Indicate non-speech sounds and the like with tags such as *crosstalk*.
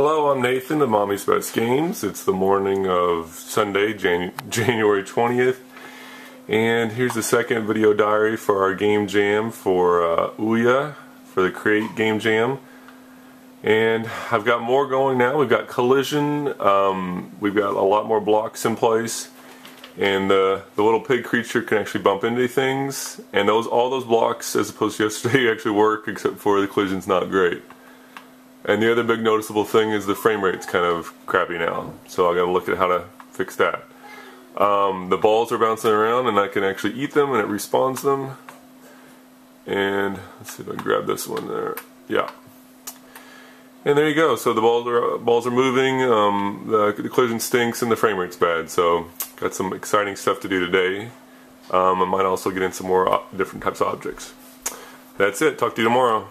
Hello, I'm Nathan of Mommy's Best Games. It's the morning of Sunday, Jan *laughs* January 20th. And here's the second video diary for our game jam for uh, Ouya, for the CREATE Game Jam. And I've got more going now. We've got collision. Um, we've got a lot more blocks in place. And the, the little pig creature can actually bump into things. And those all those blocks, as opposed to yesterday, *laughs* actually work, except for the collision's not great. And the other big noticeable thing is the frame rate's kind of crappy now. So I gotta look at how to fix that. Um, the balls are bouncing around and I can actually eat them and it respawns them. And let's see if I can grab this one there. Yeah. And there you go. So the balls are balls are moving. Um, the, the, collision stinks and the frame rate's bad. So got some exciting stuff to do today. Um, I might also get in some more uh, different types of objects. That's it. Talk to you tomorrow.